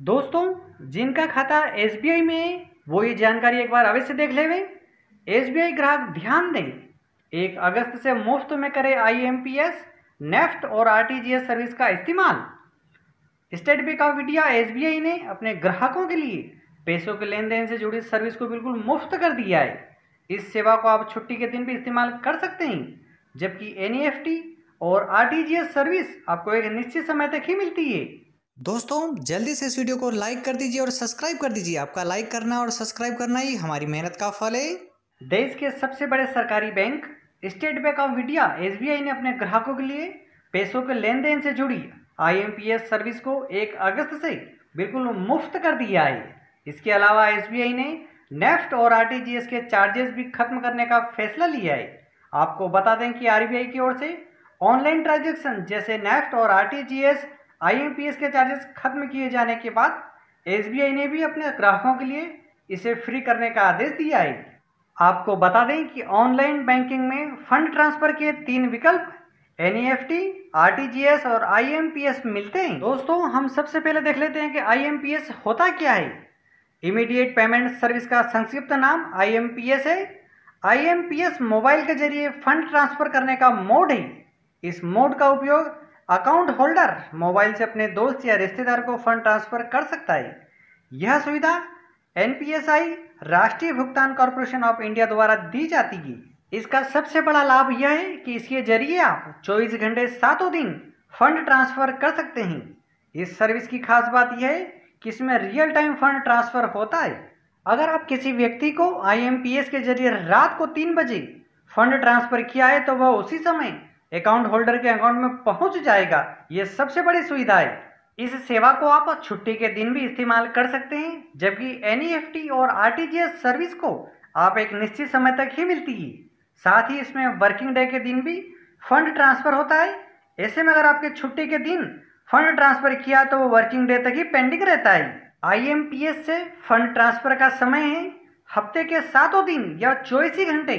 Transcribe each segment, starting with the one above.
दोस्तों, जिनका खाता एसबीआई में है, वो ये जानकारी एक बार अवश्य देख लेवे। एस ग्राहक ध्यान दें, एक अगस्त से मुफ़्त में करे आईएमपीएस नेफ्ट और आरटीजीएस सर्विस का इस्तेमाल। State Bank of India SBI ने अपने ग्राहकों के लिए पैसों के लेन देन से जुड़ी सर्विस को बिल्कुल मुफ़्त कर दिया है। इस सेवा को आप छुट्टी के दिन भी इस्तेमाल कर सकते हैं, जबकि NEFT और RTGS सर्विस आपको एक निश्चित समय तक ही मिलती है। दोस्तों, जल्दी से इस वीडियो को लाइक कर दीजिए और सब्सक्राइब कर दीजिए। आपका लाइक करना और सब्सक्राइब करना ही हमारी मेहनत का फल है। देश के सबसे बड़े सरकारी bank, State Bank of India, SBI ने अपने ग्राहकों के लिए पैसों के लेन देन से जुड़ी आईएमपीएस सर्विस को एक अगस्त से बिल्कुल मुफ़्त कर दिया है। इसके अलावा एसबीआई ने नेफ्ट और आरटीजीएस के चार्जेस भी खत्म करने का फैसला लिया है। आपको बता दें कि आरबीआई की ओर से ऑनलाइन ट्रांजेक्शन जैसे नेफ्ट और आरटीजीएस आईएमपीएस के चार्जेस खत्म किए जाने के बाद एसबीआई ने भी अपने ग्राहकों के लिए इसे फ्री करने का आदेश दिया है। आपको बता दें कि ऑनलाइन बैंकिंग में फंड ट्रांसफ़र के तीन विकल्प एन ई और आईएमपीएस मिलते हैं। दोस्तों, हम सबसे पहले देख लेते हैं कि आईएमपीएस होता क्या है। इमीडिएट पेमेंट सर्विस का संक्षिप्त नाम आईएमपीएस है। आईएमपीएस मोबाइल के ज़रिए फंड ट्रांसफ़र करने का मोड है। इस मोड का उपयोग अकाउंट होल्डर मोबाइल से अपने दोस्त या रिश्तेदार को फंड ट्रांसफ़र कर सकता है। यह सुविधा एनपीएसआई, राष्ट्रीय भुगतान कॉरपोरेशन ऑफ़ इंडिया द्वारा दी जाती है। इसका सबसे बड़ा लाभ यह है कि इसके ज़रिए आप 24 घंटे सातों दिन फंड ट्रांसफ़र कर सकते हैं। इस सर्विस की खास बात यह है कि इसमें रियल टाइम फंड ट्रांसफ़र होता है। अगर आप किसी व्यक्ति को आईएमपीएस के ज़रिए रात को तीन बजे फंड ट्रांसफ़र किया है तो वह उसी समय अकाउंट होल्डर के अकाउंट में पहुँच जाएगा। ये सबसे बड़ी सुविधा है। इस सेवा को आप छुट्टी के दिन भी इस्तेमाल कर सकते हैं, जबकि एन और आरटीजीएस सर्विस को आप एक निश्चित समय तक ही मिलती है। साथ ही इसमें वर्किंग डे के दिन भी फंड ट्रांसफ़र होता है। ऐसे में अगर आपके छुट्टी के दिन फंड ट्रांसफ़र किया तो वो वर्किंग डे तक ही पेंडिंग रहता है। आईएमपीएस से फंड ट्रांसफ़र का समय है हफ़्ते के सातों दिन या चौबीस घंटे।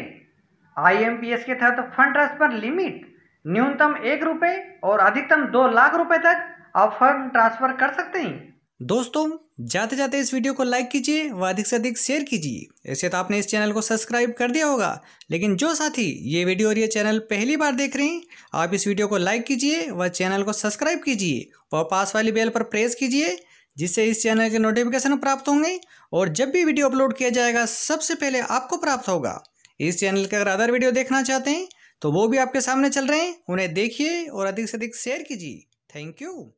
आईएमपीएस के तहत फंड ट्रांसफ़र लिमिट न्यूनतम एक रुपए और अधिकतम दो लाख रुपए तक आप फंड ट्रांसफ़र कर सकते हैं। दोस्तों, जाते जाते इस वीडियो को लाइक कीजिए व अधिक से अधिक शेयर कीजिए। ऐसे तो आपने इस चैनल को सब्सक्राइब कर दिया होगा, लेकिन जो साथी ये वीडियो और ये चैनल पहली बार देख रहे हैं, आप इस वीडियो को लाइक कीजिए व चैनल को सब्सक्राइब कीजिए व पास वाली बेल पर प्रेस कीजिए, जिससे इस चैनल के नोटिफिकेशन प्राप्त होंगे और जब भी वीडियो अपलोड किया जाएगा, सबसे पहले आपको प्राप्त होगा। इस चैनल के अगर अदर वीडियो देखना चाहते हैं तो वो भी आपके सामने चल रहे हैं। उन्हें देखिए और अधिक से अधिक शेयर कीजिए। Thank you